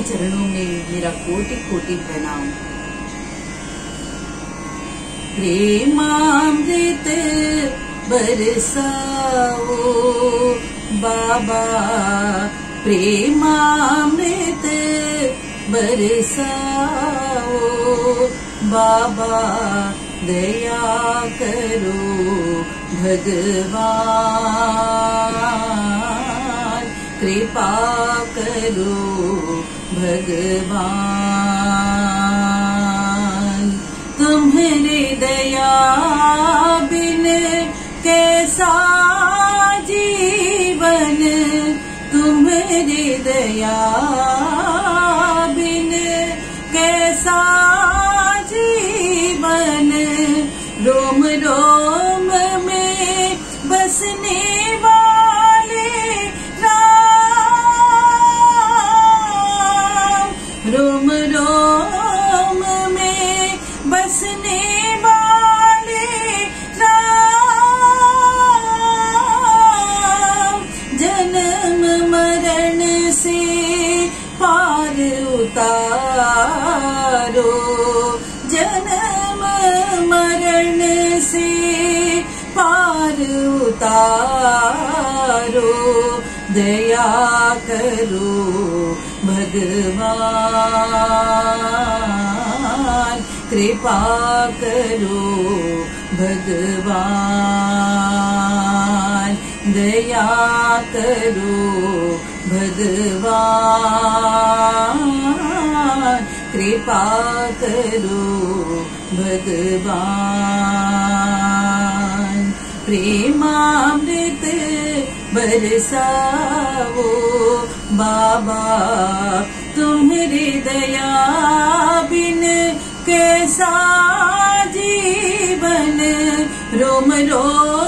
चरणों में मेरा कोटि कोटि प्रणाम। प्रेमामृत बरसाओ, बाबा, प्रेमामृत बरसाओ, बाबा, दया करो भगवान। कृपा करो भगवान। तुम्हारी दया बिन कैसा जीवन? तुम्हारी दया बिन कैसा जीवन? रोम रोम उतारो जन्म मरण से पार उतारो दया करो भगवान कृपा करो भगवान दया करो भगवान कृपा करो भगवान। प्रेमामृत बरसाओ बाबा तुम्हारी दया बिन कैसा जीवन? रोम रोम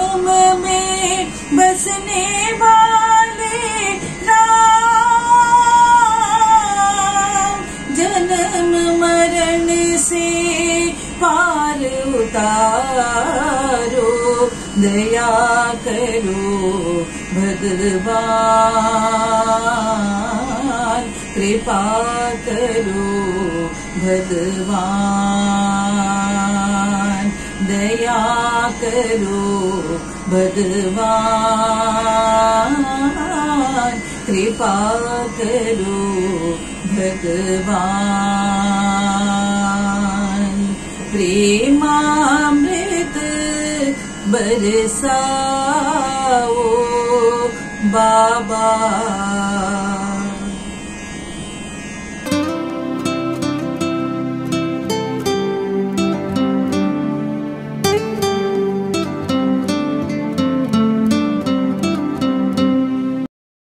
पार उतारो दया करो भगवान। कृपा करो भगवान। दया करो भगवान। कृपा करो भगवान। प्रेमामृत बरसाओ बाबा।